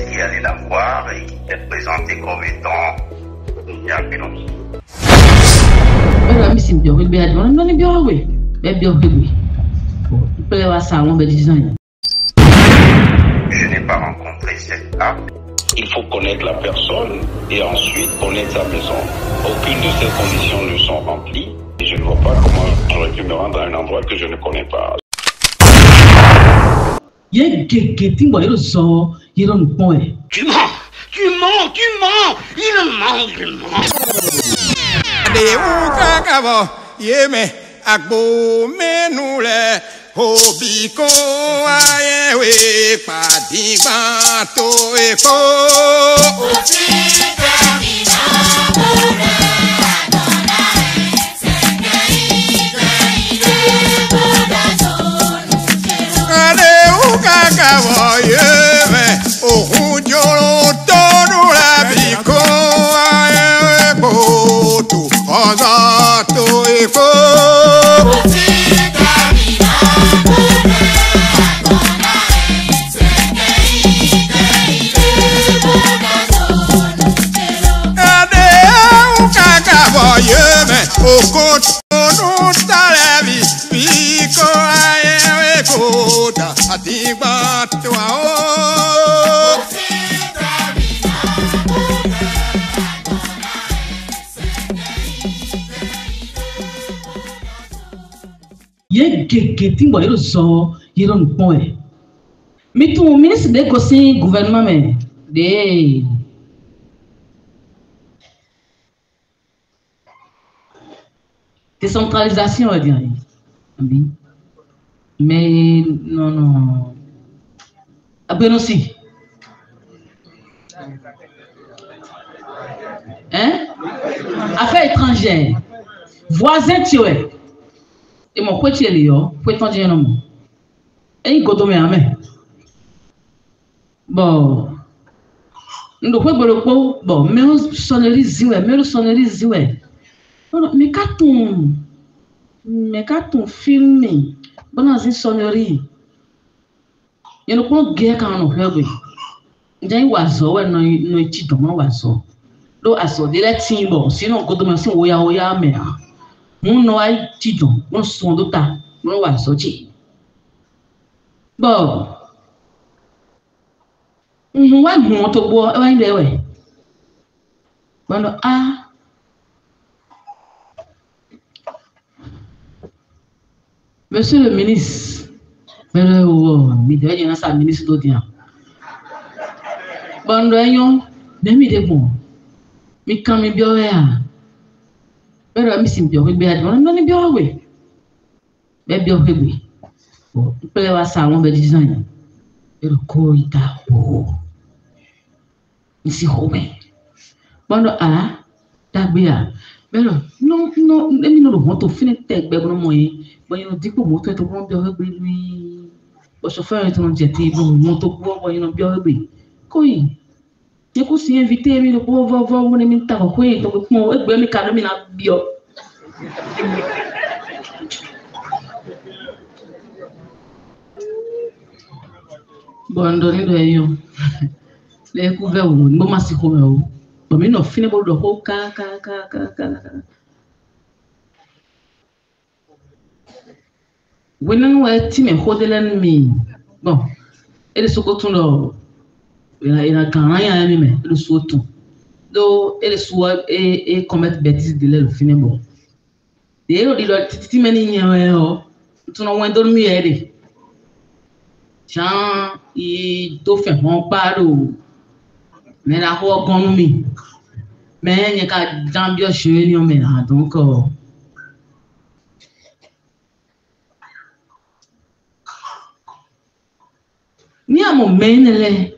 Il qui allait la voir et qui est présenté comme étant je n'ai pas rencontré cette femme. Il faut connaître la personne et ensuite connaître sa maison. Aucune de ces conditions ne sont remplies et je ne vois pas comment j'aurais pu me rendre à un endroit que je ne connais pas. Tu mens Tu mens Tu mens Il ment, il ment Yeme akbo menu le Obi ko to eko ra tôi phương Il y a ce que tu veux dire ça Iront point. Mais tu ou mince des conseils gouvernement même. Des décentralisations, on dit hein. Mais non non. Apparemment si. Hein Affaire étrangère. Voisin tu es e mo kwetile liyo kwetan jeno mo eyi koto me ame bɔ ŋdɔƒe gbeɖekpo bɔ mɛwo sɔneri ziwɛ mɛwo sɔneri ziwɛ ɔnɔ mɛka tun mɛka tun filmi bɔna zi sɔneri yɛnukpɔ gɛɛ kan nɔ hɛ gbɛ njɛ yi wa zɔ wɛ nɔ nɔ etsi dɔmɔ wa zɔ do azɔ de la tin bɔ sinu kodomasi woya woya mɛ a munnoa tidzo no srɔ̃ do ta no wa sɔ tsi gbɔ nu wa gbɔn to gbɔ ewa yi ɖe wɛ gbɔdɔ a monsieur le ministre mɛlɛ wɔ mi dɛ ɛdi nasa ministre do di yan gbɔdɔ enyo ne mi de gbɔn mi kan mi bi ɔwɛ yan bɛrɛ mi si biɔ gbegbe adi wɔn nɔni biɔ wɛ bɛ biɔ gbegbe o kple wa sa wɔn bɛ di zan yi bɛrɛ ko yi ta o nsi xɔ mɛ gbɔdɔ a dagbe a bɛrɛ nɔ nɔ emi nɔ do mɔto fini tɛ gbɛ kɔnɔ mɔ ye bɔnyɔ dikpo mɔto yɛ to kɔnɔ biɔ gbegbe lui bɔsɔfɛn yɛ to nɔ jɛ te bɔ mɔto gbɔ bɔnyɔ biɔ gbegbe koyi. nikusi invité mina kuvovovo mune mintaka kwito kumo egwe mikalo mina bio bondo nindo eyo lekuve umu nibo bo ewo bomino fine boludo ko ka ka ka ka ka wenen wa time hodelen mi bon ele so soko tundo ina, inakanra ya mi mɛ ele do ele suwo e e kɔmɛti bɛtisi de lɛ lufin bɔ de ero e de lɔ titi mɛ ni nyɛmɛ hɔ tuna wɛn do mi ere chan i to fe hɔn paro do mɛ na hɔ gɔnu mi mɛ nyɛ ka jan bi ɔsi yɛ ni o mɛ na donc. Euh, ní àmọ̀ mẹ́rin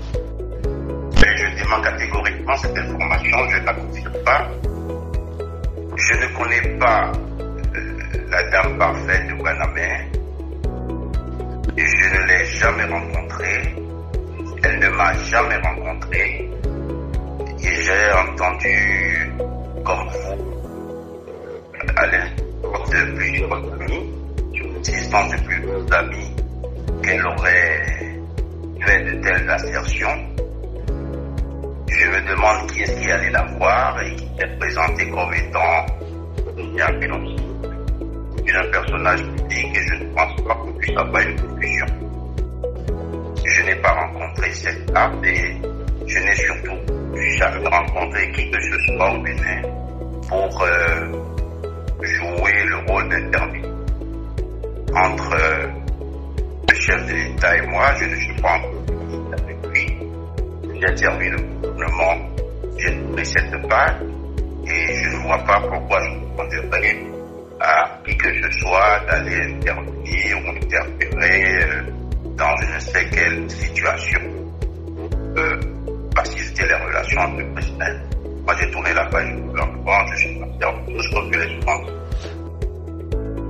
catégoriquement, cette information, je ne la confirme pas. Je ne connais pas euh, la dame parfaite de Guanabé. Et je ne l'ai jamais rencontrée. Elle ne m'a jamais rencontrée. Et j'ai entendu, comme vous, à l'instant de plusieurs amis, je distance de plusieurs amis, qu'elle aurait fait de telles assertions je me demande qui est-ce qui allait la voir et qui est présenté comme étant un personnage public et je ne pense pas qu'on puisse avoir une confusion. Je n'ai pas rencontré cette carte et je n'ai surtout jamais rencontré qui que ce soit au Bénin pour euh, jouer le rôle d'intermédiaire. Entre euh, le chef de l'État et moi, je ne suis pas en terminé le gouvernement, j'ai ne cette page et je ne vois pas pourquoi je me condamnerait à qui que ce soit d'aller intervenir ou interférer euh, dans je ne sais quelle situation. Euh, parce que c'était les relations entre présidents. Moi, j'ai tourné la page du gouvernement, je suis parti en tout ce que les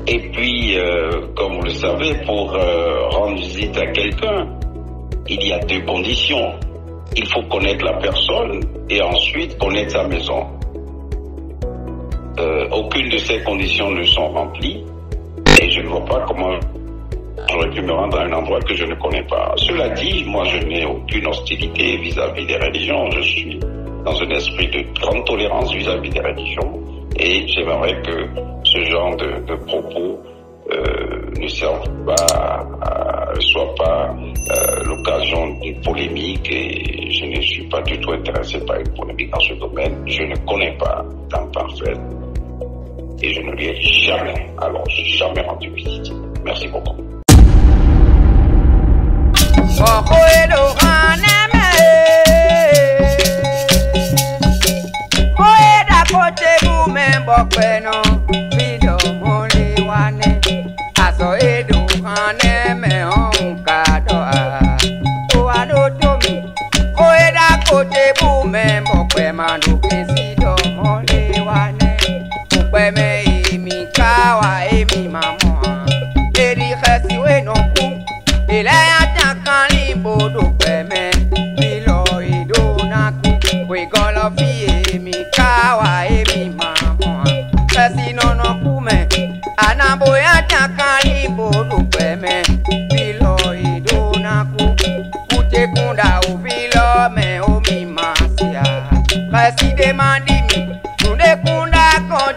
et puis, euh, comme vous le savez, pour euh, rendre visite à quelqu'un, il y a deux conditions. Il faut connaître la personne et ensuite connaître sa maison. Euh, aucune de ces conditions ne sont remplies et je ne vois pas comment j'aurais pu me rendre à un endroit que je ne connais pas. Cela dit, moi je n'ai aucune hostilité vis-à-vis des religions. Je suis dans un esprit de grande tolérance vis-à-vis des religions et j'aimerais que ce genre de propos euh, ne serve pas, soit pas euh, l'occasion d'une polémique et je ne suis pas du tout intéressé par une polémique dans ce domaine. Je ne connais pas tant parfait et je ne l'ai jamais, alors jamais rendu visite. Merci beaucoup. Eh. manu pin si domo le wa ne. Upe me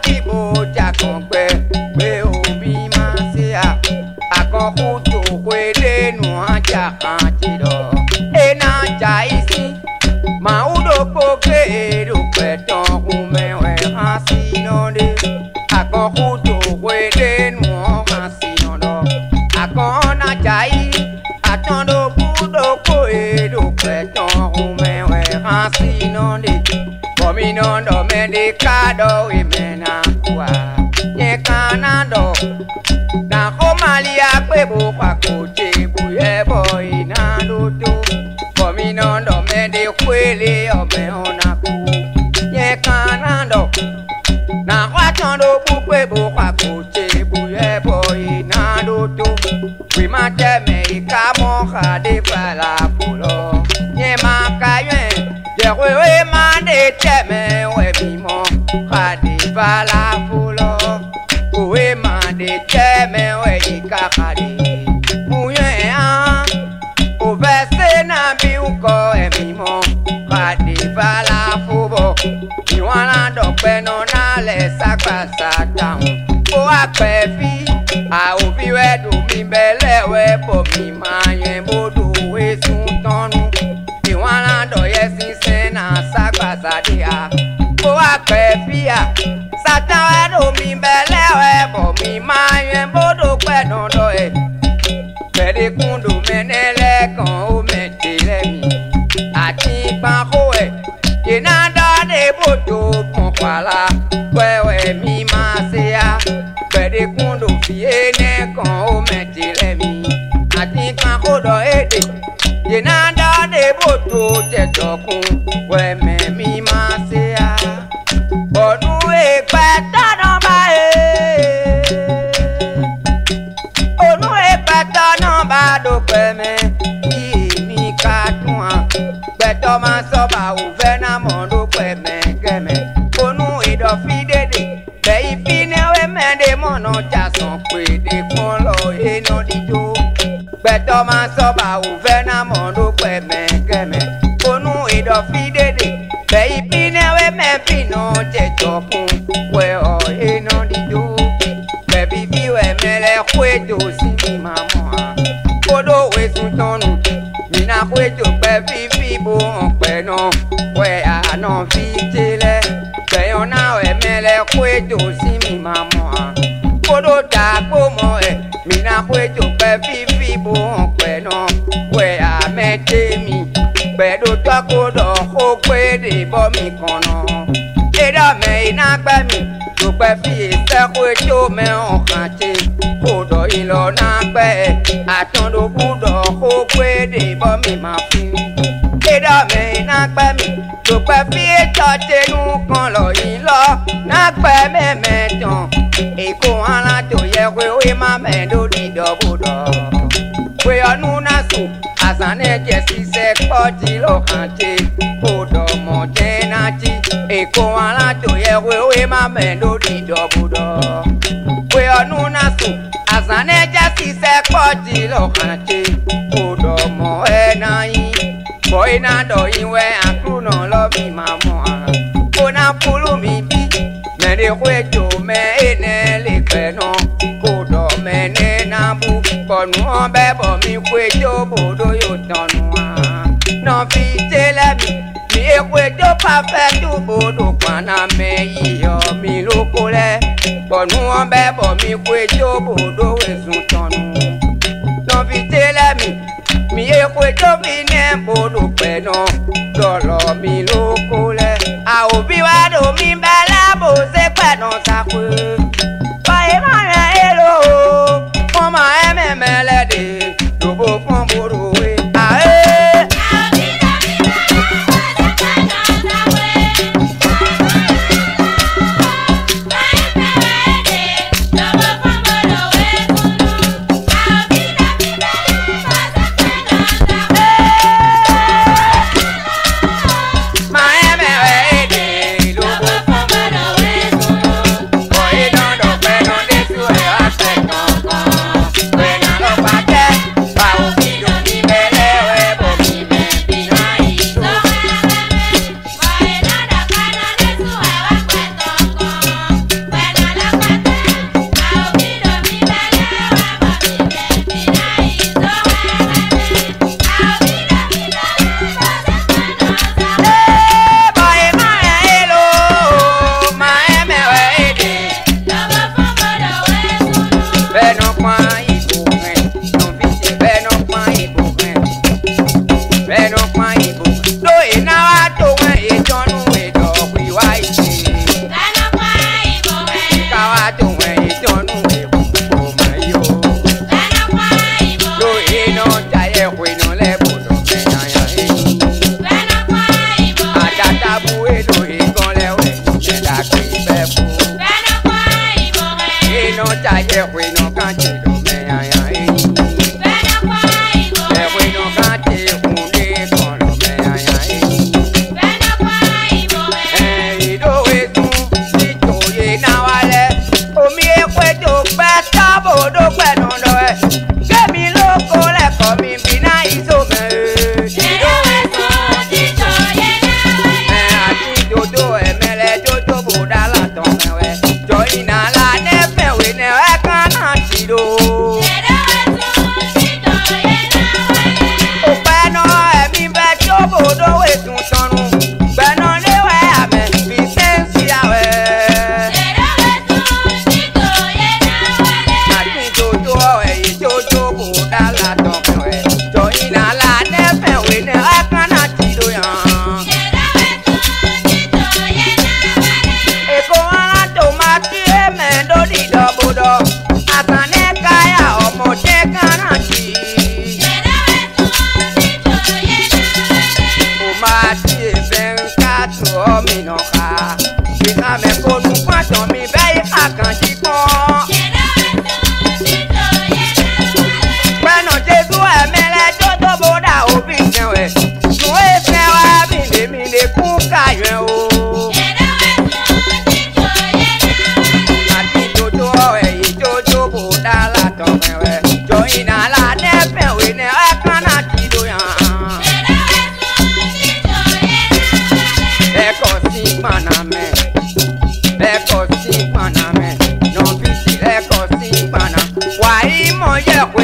kíbo jàkànpẹ́ pé òbí máa ṣe à àkọ́kùn tòkó eléènù ajá kan ti lọ. ẹnà ajá isi màá wúlò gbòkè èrò pẹ̀tàn kún mẹ́wẹ̀ á sí lọ́dẹ. àkọ́kùn tòkó eléènù ọ̀hún á sí lọ́dọ̀. àkọ́kùn ajá yìí àtọ́ndógún lóko èrò pẹ̀tàn kún mẹ́wẹ̀ thank you kakari muye an o fẹ́ ṣe náà bí n kọ ẹ̀mí mọ́ pàdé bala fúbọ̀ ìwọ̀n aládọ̀pẹ́ náà nálẹ̀ sápàṣà dáhùn kó àpẹ́ fi àwòbí wẹ́ dùn mí bẹ́lẹ̀ wẹ́ bọ̀ mí máa yẹn bódò wẹ́sùn tọ́nu ìwọ̀n aládọ̀yẹ sísẹ́ náà sápàṣà dé kó àpẹ́ fi à tán ẹrù mi bẹ̀lẹ́ ẹ̀bọ̀ mi máa yẹn bódò pẹ̀lú lọ ẹ̀. Pẹ̀lẹ́kùn dòmẹ́nẹ́lẹ́ kan ó mẹ̀tẹ́lẹ́ mi àti ìpàkó ẹ̀. Ìnádá dé bòjò kan pàlà pẹ̀wẹ̀ mi máa ṣe á. Pẹ̀lẹ́kùn dòfìyẹ́nẹ́ kan ó mẹ̀tẹ́lẹ́ mi àti ìpàkó lọ èdè. Ìnádá dé bòjò jẹ̀dọ̀kun wẹ̀mẹ̀. ọba òfẹ́ náà mọ̀ ló pẹ̀ mẹ́gẹ́mẹ́ onú dédé bẹ́ẹ̀ ìfí ní ọwẹ́ mẹ́rin mọ̀nà jàsàn pèdè kún lọ inú dídó gbẹ̀tọ́ máa sọ́ba ò. no we a no fitile te yo na we mele kweto si mi mama kodo ta ko mo e mi na kweto pe fifi bo on pe no we a me te mi pe do to ko do o pe de bo mi kan no era me ina gba mi do pe fi se kweto me on kan te kodo ilo na pe atun do kudo o pe de bo mi ma fi dame na kpe mi to kpe fie tɔte nu kan lɔ yi lɔ na kpe mɛmɛ tɔn eko ala to yɛ koe ma mɛ do di dɔbo dɔ koyɔnu na so azanɛ jɛsi sɛ kpɔti lɔ hante ko dɔmɔ tɛ na ti eko ala to yɛ koe ma mɛ do di dɔbo dɔ koyɔnu na so azanɛ jɛsi sɛ kpɔti lɔ hante we na do inwe akru no lo mi mama Kona pulu mi bi Me de kwe jo me ene le kwe no do me ne na bu Konu obe bo mi kwe jo bodo yo tonwa No fi tele mi Mi e kwe jo pafe tu bodo kwana me iyo mi lukule Konu obe bo mi kwe jo bodo we zunta pèjọ́ mi ní ẹ̀mọ́lùpẹ̀ náà lọ́lọ́ mi ló kó lẹ̀ àòbí wa dòmí bá lábòsẹ́ pẹ̀nà sápẹ́. ọ̀ka. Ìka mẹ́kọ̀ọ́nù pàtàn mi bẹ́ẹ̀. lẹ́kọ̀ọ́ sí ìpànà mẹ́. Nọ̀bí sí lẹ́kọ̀ọ́